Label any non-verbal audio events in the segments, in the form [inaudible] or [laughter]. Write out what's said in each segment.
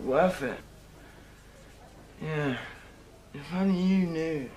But worth it. Yeah. If only you knew.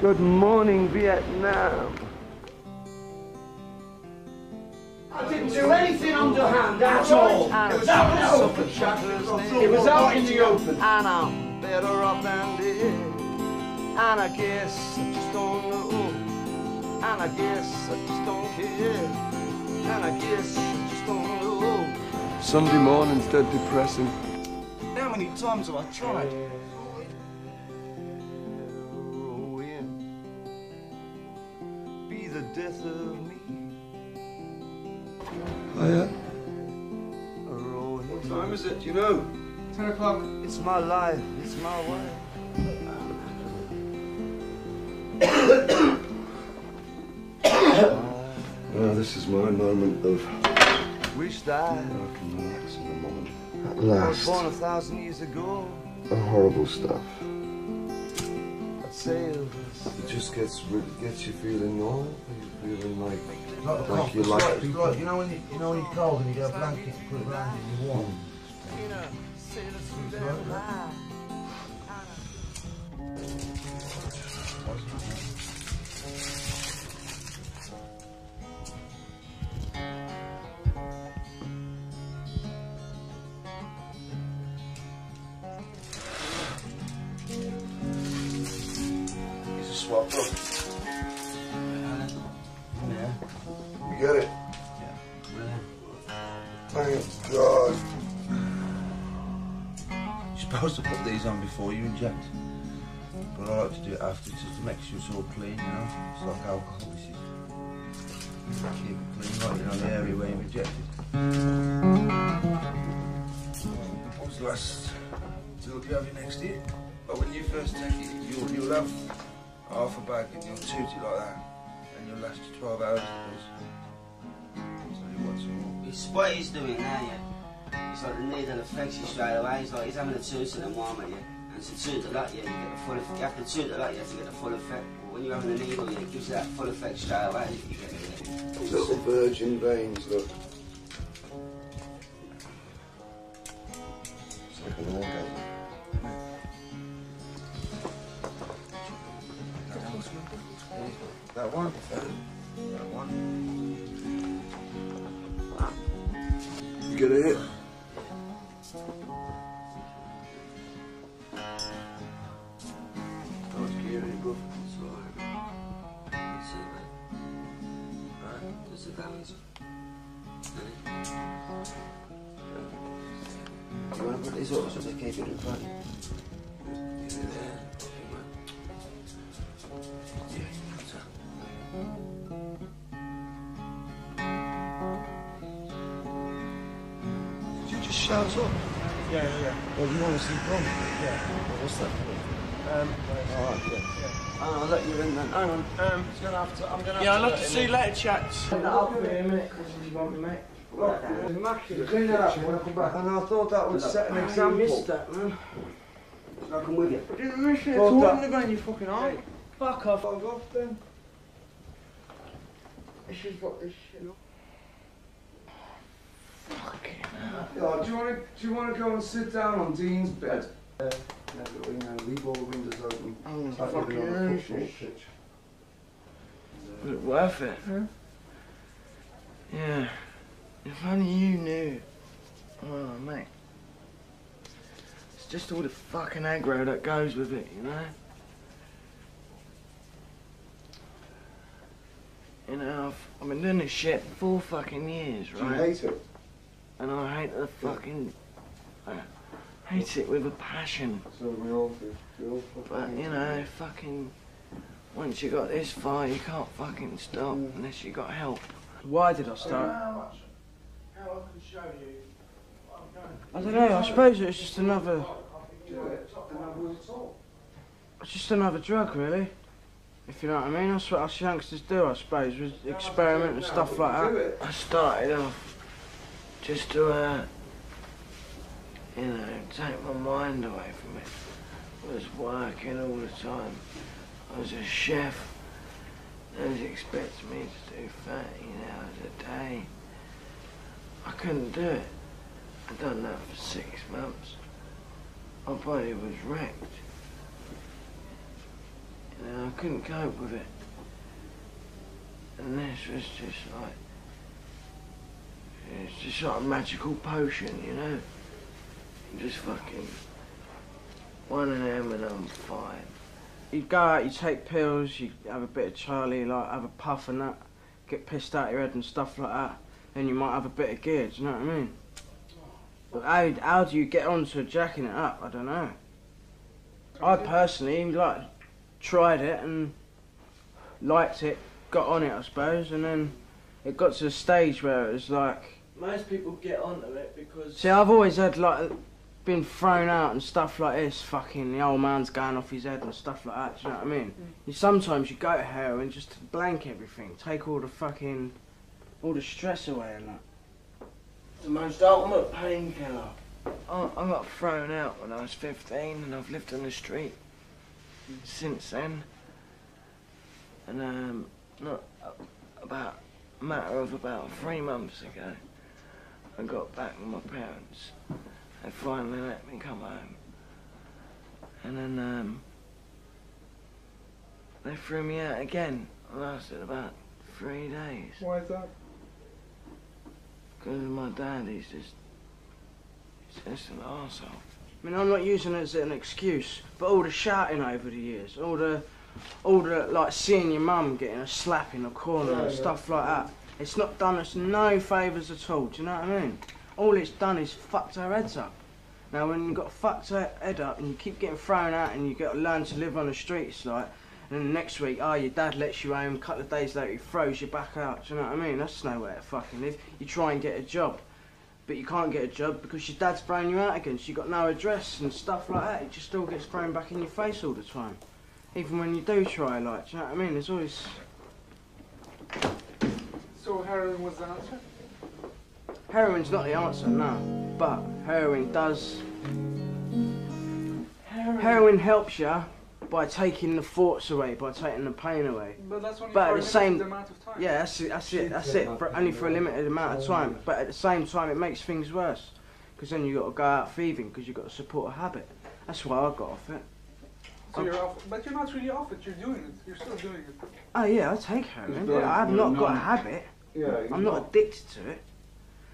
Good morning, Vietnam. I didn't do anything underhand at all. It was out in the open. It was out in the open. And I'm better off than dead. And I guess And I guess I just don't care. And I guess I just don't know. Sunday morning's dead depressing. How many times have I tried? Oh, Be the death of me. Oh, yeah? What time is it? Do you know? 10 o'clock. It's my life. It's my way. This is my moment of Wish that I can relax in the moment. At I was last, born a thousand years ago. the horrible stuff. I'd It just gets rid, gets you feeling normal. You're feeling like Like Like you it's like like, it's people. like, you know when you, you know when you're cold and you get a blanket to put around you, you're warm. he's up. You get it? Thank God. You're supposed to put these on before you inject. But I like to do it after just to make sure it's all clean, you know? It's like alcohol, this is. Keep it clean, right you know, the area where you injected. What's the last till you have it next year? But when you first take it, you'll, you'll have half a bag and you'll toot it like that. And you'll last you 12 hours, it does. So you want some. It's what he's doing now, yeah. It's like the needle affects you straight away. It's like he's having a toot at the moment, yeah. And to toot a lot, yeah, you get the full effect. You have to toot a lot, yeah, to get the full effect. But when you're having a needle, yeah, it gives you that full effect straight away. You get it, yeah. Little virgin veins, look. It's like an orgasm. That one? That one. You get a Yeah, yeah, yeah. Well, you want to see Brom? Yeah. Well, what's that for? Um, Alright, yeah. Hang on, I'll let you in then. Hang on. um, He's gonna have to, I'm gonna have yeah, to I'd love to see in. later chats. I'll be in a minute, Chris, if you want me, mate. Clean that up when I come back. And I thought that would set an You example. missed that, man. I'll come with you. I didn't miss it. Well It's done. wouldn't have been your fucking arm. Fuck off. Fuck off then. This is what this shit. Fucking hell. Yeah, do you want to do you want to go and sit down on Dean's bed? Yeah, yeah, you know, leave all the windows open. I'm It's fucking living on a hate football this. pitch. Was it worth it? Huh? Yeah. If only you knew. Oh, mate. It's just all the fucking aggro that goes with it, you know? You know, I've, I've been doing this shit for four fucking years, Do you hate it? And I hate the fucking. I hate it with a passion. So we all do. We all But, you know, fucking. Once you got this far, you can't fucking stop mm. unless you got help. Why did I start? How I can show you. I don't know. I suppose it's just another, do it, and I will talk. it's just another drug, really. If you know what I mean. That's what us youngsters do, I suppose, with experiment and stuff like that. I started off just to, uh, you know, take my mind away from it. I was working all the time. I was a chef. They was expecting me to do 13 hours a day. I couldn't do it. I'd done that for six months. My body was wrecked. You know, I couldn't cope with it. And this was just like, it's just like a magical potion, you know? Just fucking, one of them and I'm fine. You go out, you take pills, you have a bit of Charlie, like have a puff and that, get pissed out your head and stuff like that. Then you might have a bit of gear, do you know what I mean? But how, how do you get on to jacking it up? I don't know. I personally, like, tried it and liked it, got on it, I suppose, and then it got to a stage where it was like. Most people get onto it because. See, I've always had like been thrown out and stuff like this. Fucking the old man's going off his head and stuff like that. Do you know what I mean? You sometimes you go to heroin just to blank everything, take all the fucking, all the stress away and that. The most ultimate painkiller. I, I got thrown out when I was 15 and I've lived on the street since then. And um, not about a matter of about three months ago, I got back with my parents. They finally let me come home. And then um, they threw me out again. It lasted about three days. Why is that? Because my dad, he's just, he's just an arsehole. I mean, I'm not using it as an excuse, but all the shouting over the years, all the, all the, like, seeing your mum getting a slap in the corner Yeah, and yeah. stuff like that, it's not done us no favours at all, do you know what I mean? All it's done is fucked our heads up. Now, when you've got fucked he- head up and you keep getting thrown out and you've got to learn to live on the streets, like, and then next week, oh, your dad lets you home, a couple of days later, he throws you back out, do you know what I mean? That's nowhere to fucking live. You try and get a job, but you can't get a job because your dad's thrown you out again, so you've got no address and stuff like that. It just all gets thrown back in your face all the time. Even when you do try, like, do you know what I mean? There's always. So heroin was the answer? Heroin's not the answer, no. But heroin does. Heroin helps you by taking the thoughts away, by taking the pain away. But that's only But at for a the same- limited amount of time. Yeah, that's it. That's it. That's it. For, only for a limited amount of time. But at the same time, it makes things worse because then you've got to go out thieving because you've got to support a habit. That's why I got off it. So you're off, but you're not really off it. You're doing it. You're still doing it. Oh yeah, I take heroin, It's but I've not got a habit. Yeah. I'm not addicted to it.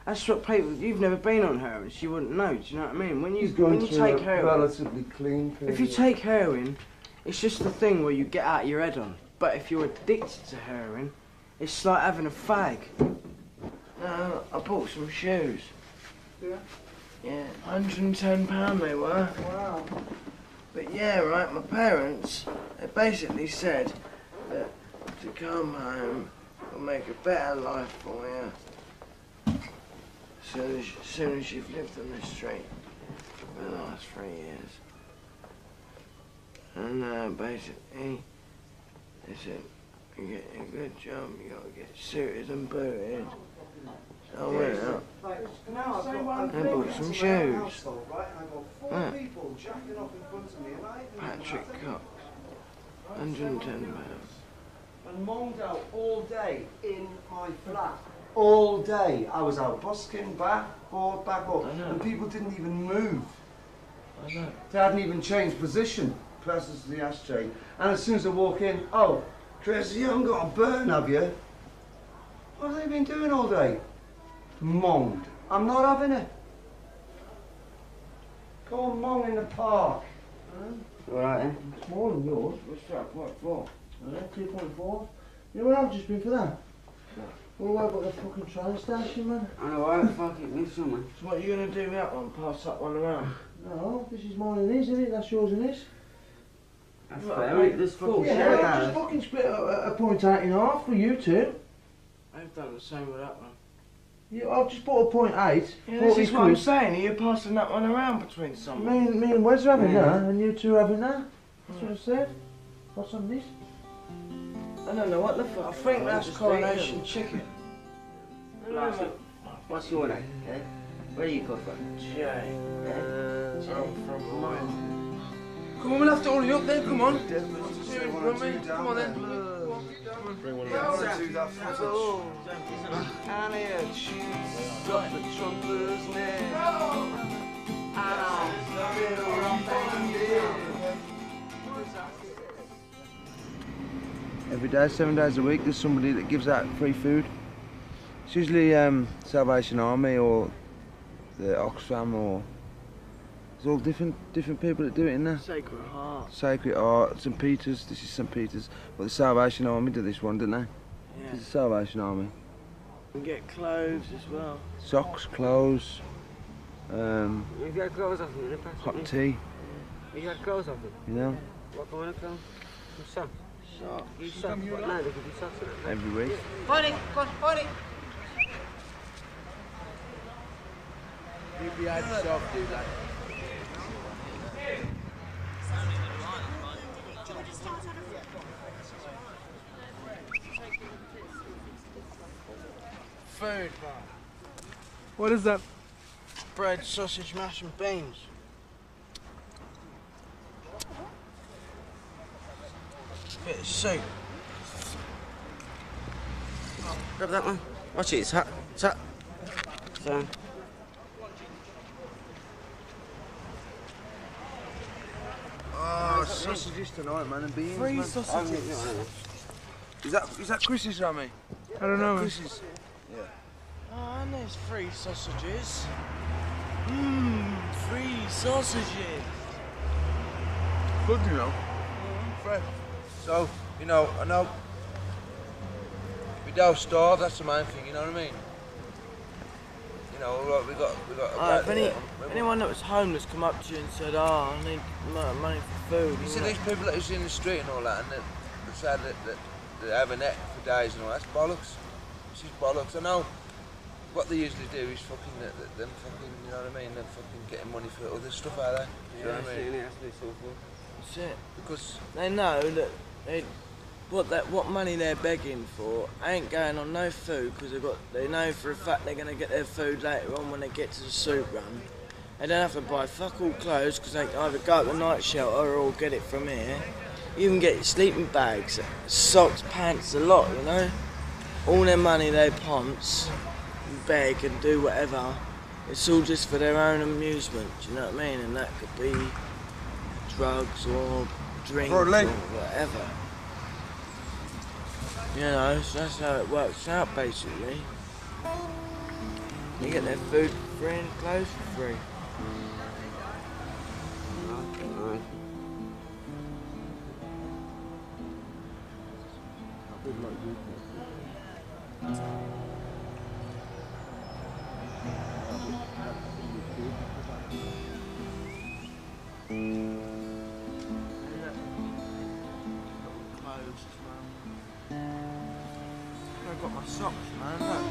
That's what people. You've never been on heroin, she wouldn't know. Do you know what I mean? When you going when you take heroin, relatively clean if you take heroin, it's just the thing where you get out your head on. But if you're addicted to heroin, it's like having a fag. No, I bought some shoes. Yeah. Yeah, 110 pound they were. Wow. But yeah, right, my parents, they basically said that to come home make a better life for you. Soon as, soon as you've lived on the street for the last three years. And uh, basically, they said, you get a good job, you gotta get suited and booted. So I went out. I bought some shoes. Yeah. Patrick Cox, 110 pounds. And monged out all day in my flat. All day. I was out busking, back, forward, back up. And people didn't even move. I know. They hadn't even changed position. Presses to the ashtray. And as soon as I walk in, oh, Tracy, you haven't got a burn, have you? What have they been doing all day? Monged. I'm not having it. Go and mong in the park. Alright then. Eh? It's more than yours. What's that? What for? Yeah, 2.4. You know what I've just been for that? All the way about the fucking train station, man. I know, alright, fuck it, give some man. So what are you gonna do with that one? Pass that one around? No, this is mine and his, isn't it? That's yours and his. That's Look, fair, mate, mate. This fucking fucking Yeah, share I've just that. fucking split a, a a point eight in half for you two. I've done the same with that one. You, I've just bought a point eight. Yeah, this is what I'm quid. saying. Are you passing that one around between Me someone? and, me and Wes are having Yeah. that, and you two are having that. That's what I said. What's on this? I don't know what the fuck. I think that's coronation chicken. Last. What's your name? Yeah? Where you come from? Jay. Yeah? I'm from mine. Come on, we'll have to hurry up then, come on. Run come on then. Bring one And here she's got the trumpeter's name. And ah, I'm Every day, seven days a week, there's somebody that gives out free food. It's usually um, Salvation Army or the Oxfam or there's all different different people that do it in there. Sacred Heart. Sacred Heart, St Peter's. This is St Peter's. But the Salvation Army do this one, didn't they? Yeah. This is the Salvation Army. We get clothes as well. Socks, clothes, um, You got clothes off me, pass hot tea. You got clothes off me. You know, What kind of clothes? Some socks. No, they could be socks. innit? every week. Hold it, go on, it. You behave yourself, dude. Like. Food, What is that? bread, sausage, mash, and beans. Of soup. Grab that one. Watch it, it's hot. It's hot. So, Oh, sausages tonight, man, and beans. Free man. sausages. Is that is that Chris's, Rami? I don't know. Chris's. Oh, and there's free sausages. Mmm, free sausages. Good, you know. Mm, fresh. So, you know, I know we don't starve. That's the main thing. You know what I mean? You know, we got we got. Uh, if any, anyone that was homeless come up to you and said, "Oh, I need mo- money for food," You see these people that is in the street and all that, and that, that say that, that they have a net for days and all that's bollocks. This is bollocks. I know what they usually do is fucking them fucking, you know what I mean? They're fucking getting money for other stuff out there. You know what I see, mean? that's it's for. that's it. Because They know that they, what that what money they're begging for ain't going on no food because they got they know for a fact they're gonna get their food later on when they get to the soup run. They don't have to buy fuck all clothes because they can either go to the night shelter or get it from here. You can get sleeping bags, socks, pants, a lot, you know. All their money they ponce, beg and do whatever. It's all just for their own amusement, do you know what I mean? And that could be drugs or drink Or or leg. whatever. You know, so that's how it works out basically. You get their food for free and clothes for free. Alright. Well. I got my socks, man. Look.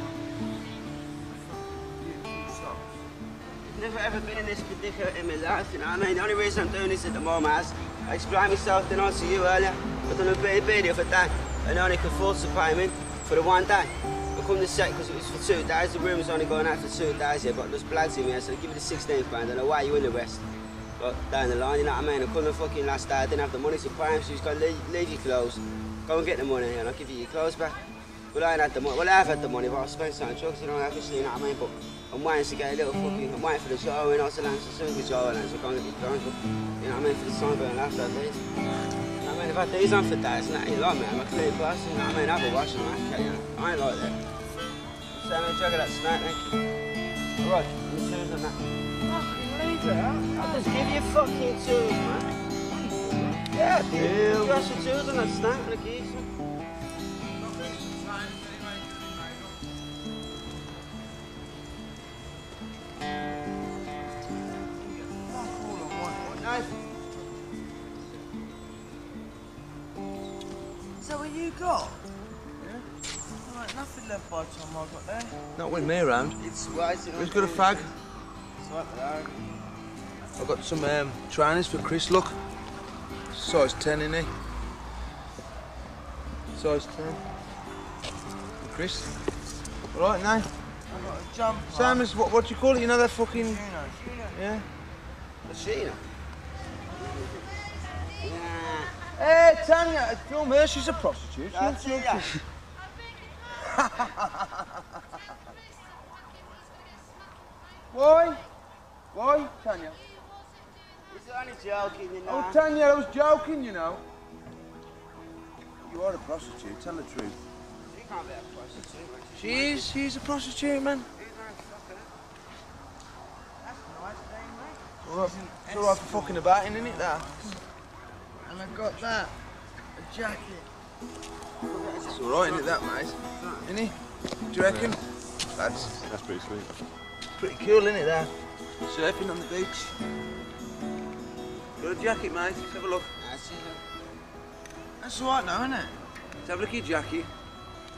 Beautiful socks. Never ever been in this predicament in my life, you know what I mean? The only reason I'm doing this at the moment is I explained myself to you earlier. I've done a bit the other day and I only could afford to pay me for the one day. I come to set because it was for two days, the room was only going out for two days here, but there's bloods in here, so give me the 16 pound and away you in the rest. But down the line, you know what I mean? I couldn't fucking last day, I didn't have the money to pay him, so he's going to leave, leave your clothes, go and get the money and I'll give you your clothes back. Well, I ain't had the money. Well, I have had the money, but I've spent it on drugs, you know, obviously, you know what I mean? But I'm waiting to get a little fucking, I'm waiting for the show in Osterlands, as soon as the show lands, I'm going to get drunk, but, you know what I mean, for the being after least. You know I mean? If I these on for days, and that ain't like me, I'm a clean person, you know what I mean? I have a wash and that, okay, you know? I ain't like that. So I'm a jug of that tonight, thank you. Alright, the shoes and that. Fucking leave it, I'll just give you fucking shoes, man. Yeah, dude. got your shoes and a snack and a geezer. So what you got? Yeah. Like nothing left by the time I got there. not with me around. It's wise, Who's got a fag? It's right there. I've got some um, trainers for Chris. Look, size ten in it. Size ten. Chris. All right now. I've got a jumper. Sam is what? What do you call it? You know that fucking yeah. The Sheena. Hey, Tanya, film her. She's a prostitute. That's it, yeah. [laughs] Why? Why, Tanya? He's only joking, you know. Oh, Tanya, I was joking, you know. You are a prostitute, tell the truth. You can't be a prostitute. She is. She's a prostitute, man. All right, it's all right for fucking about, isn't it, that? And I got that. A jacket. It's all right, isn't it, that, mate? Isn't it? Do you reckon? Lads, That's pretty sweet. Pretty cool, isn't it, that? surfing on the beach. Got a jacket, mate. Let's have a look. That's it. That's all right now, isn't it? Let's have a look at your jacket.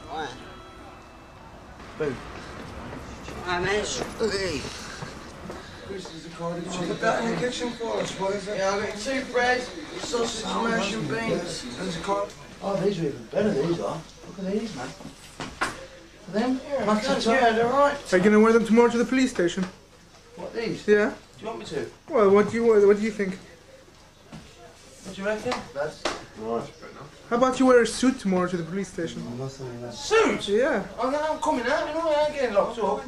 Why? Boo. Hi, mate. Put that in the kitchen for us, what is it? Yeah, I've got two bread, sausage, mash and beans. There's a car. Oh, these are even better, these are. Look at these, man. Them? Yeah, Matcha good, yeah, they're right. Are you gonna wear them tomorrow to the police station? What, these? Yeah. Do you want me to? Well, what do you what do you think? What do you reckon? That's How about you wear a suit tomorrow to the police station? nothing in that. Suit? Yeah. Oh, no, I'm coming out, you know, I ain't getting locked up.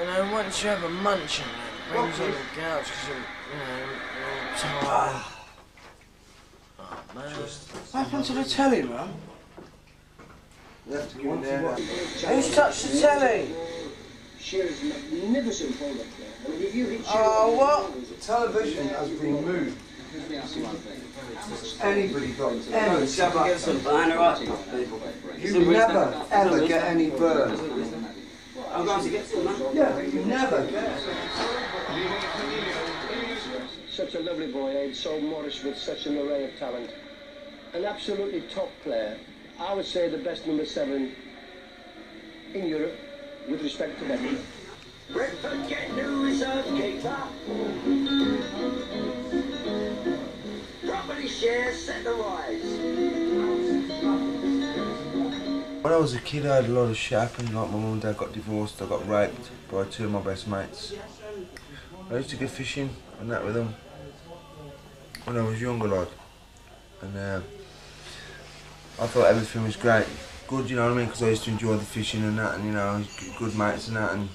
And I want you have a munching, man. Brings on the couch because you're, you know, you're ah. tired. Oh, man. What happened to the telly, man? You have to go in there. Who's touched the telly? Shares magnificent product there. I mean, if you hit Oh, what? Television has been moved. Anybody got ever Shove up some banana right. You never ever get any bird. I'm going to get some, man. Yeah, you never get. Such a lovely boy, eh? So modest with such an array of talent. An absolutely top player. I would say the best number seven in Europe with respect to Beckham. Brentford get new reserve keeper. Property shares set the rise. When I was a kid, I had a lot of shit happen. Like my mum and dad got divorced, I got raped by two of my best mates. I used to go fishing and that with them when I was younger, like. And uh, I thought everything was great, good, you know what I mean? Because I used to enjoy the fishing and that, and you know, good mates and that. And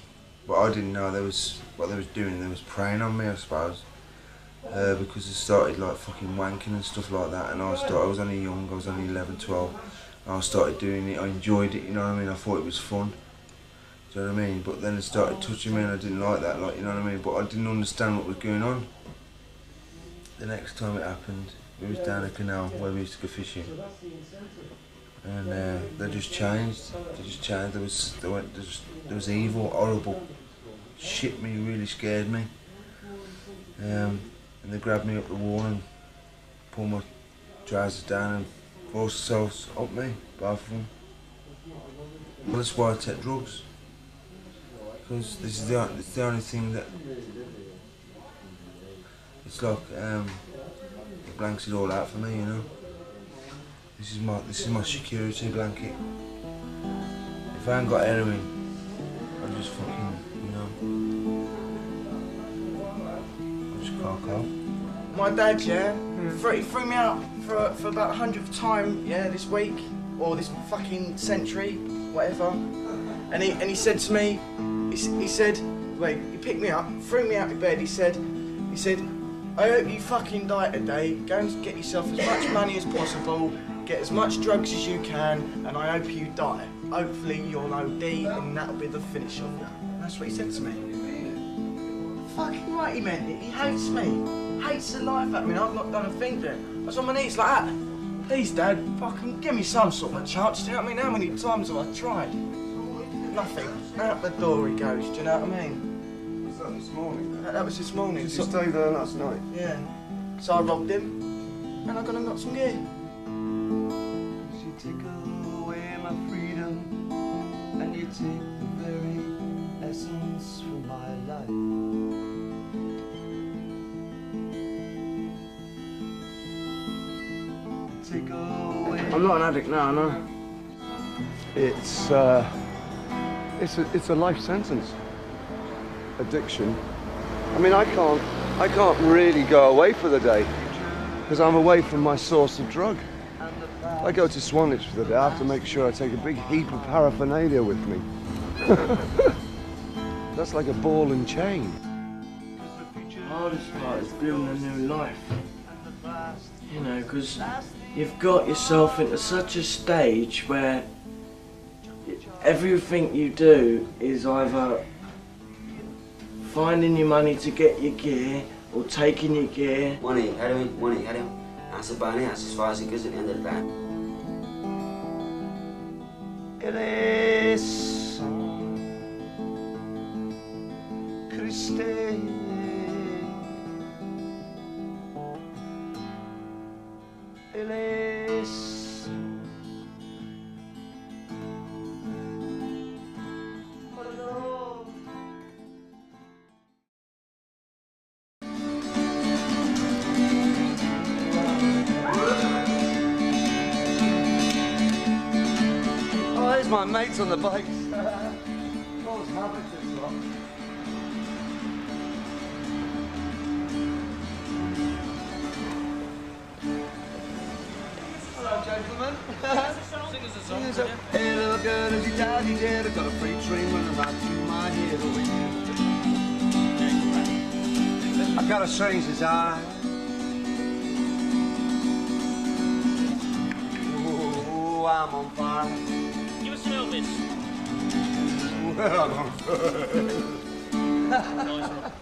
but I didn't know there was what they was doing. They was preying on me, I suppose. Uh, because they started like fucking wanking and stuff like that, and I started, I was only young. I was only 11, 12. I started doing it, I enjoyed it, you know what I mean? I thought it was fun. Do you know what I mean? But then it started touching me and I didn't like that, like, you know what I mean? But I didn't understand what was going on. The next time it happened, it was down a canal where we used to go fishing. And uh, they just changed. They just changed. There was, there, went, there, was, there was evil, horrible. Shit me, really scared me. Um, and they grabbed me up the wall and pulled my trousers down and forced themselves up me, both of them. Well, that's why I take drugs. Because this is the, it's the only thing that. It's like, um, it blanks it all out for me, you know. This is my, this is my security blanket. If I ain't got heroin, I'm just fucking, you know. I just cock off. My dad, yeah, hmm. threw, he threw me out for, for about a hundredth time, yeah, this week, or this fucking century, whatever. And he, and he said to me, he, he said, wait, he picked me up, threw me out of bed, he said, he said, I hope you fucking die today, go and get yourself as much money as possible, get as much drugs as you can, and I hope you die. Hopefully you'll OD and that'll be the finish of you. That's what he said to me. Fucking right, he meant it. He hates me. Hates the life out of me. I've not done a thing to him. I was on my knees like that. Please, Dad, fucking give me some sort of a chance. Do you know what I mean? How many times have I tried? Nothing. Out the door he goes. Do you know what I mean? Was that this morning? That, that was this morning. Did So- you stay there last night? yeah. So I robbed him, and I got him got some gear. Take the very essence from my life. Take away. I'm not an addict now, no. It's uh, it's a it's a life sentence. Addiction. I mean, I can't I can't really go away for the day because I'm away from my source of drug. I go to Swanage for the day. I have to make sure I take a big heap of paraphernalia with me. [laughs] That's like a ball and chain. The hardest part is building a new life. You know, because you've got yourself into such a stage where everything you do is either finding your money to get your gear or taking your gear. Money, heroin, money, heroin. That's about it. That's as far as it goes at the there's my mates on the bikes. Those habits lot. Hello, gentlemen. Sing us a song. Hey, little girl, is your daddy dead? I got a freight train running right through my head. Oh, yeah. I got a strange desire. Oh, I'm on fire. Give us an Well,